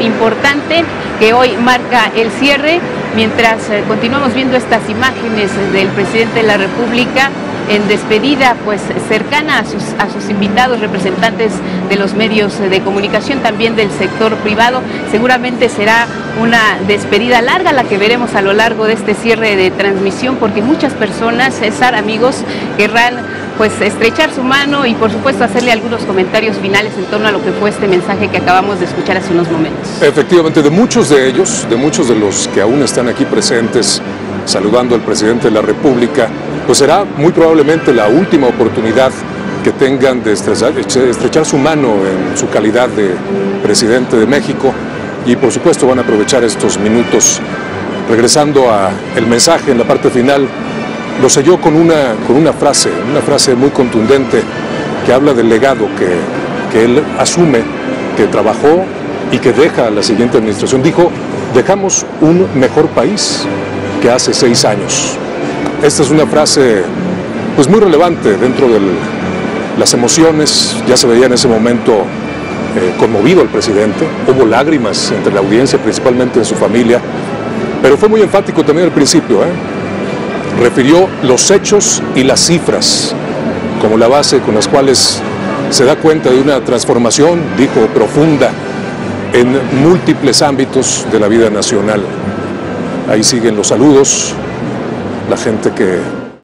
importante que hoy marca el cierre, mientras eh, continuamos viendo estas imágenes del presidente de la República en despedida pues cercana a sus, a sus invitados, representantes de los medios de comunicación, también del sector privado. Seguramente será una despedida larga la que veremos a lo largo de este cierre de transmisión, porque muchas personas, César, amigos, querrán pues estrechar su mano y por supuesto hacerle algunos comentarios finales en torno a lo que fue este mensaje que acabamos de escuchar hace unos momentos. Efectivamente, de muchos de ellos, de muchos de los que aún están aquí presentes, saludando al presidente de la República, pues será muy probablemente la última oportunidad que tengan de estrechar, su mano en su calidad de presidente de México y por supuesto van a aprovechar estos minutos. Regresando a el mensaje en la parte final, lo selló con una, con una frase, una frase muy contundente que habla del legado que, que él asume, que trabajó y que deja a la siguiente administración. Dijo, dejamos un mejor país que hace seis años. Esta es una frase pues muy relevante dentro de las emociones, ya se veía en ese momento eh, conmovido el presidente, hubo lágrimas entre la audiencia, principalmente en su familia, pero fue muy enfático también al principio, ¿eh? Refirió los hechos y las cifras como la base con las cuales se da cuenta de una transformación, dijo, profunda en múltiples ámbitos de la vida nacional. Ahí siguen los saludos, la gente que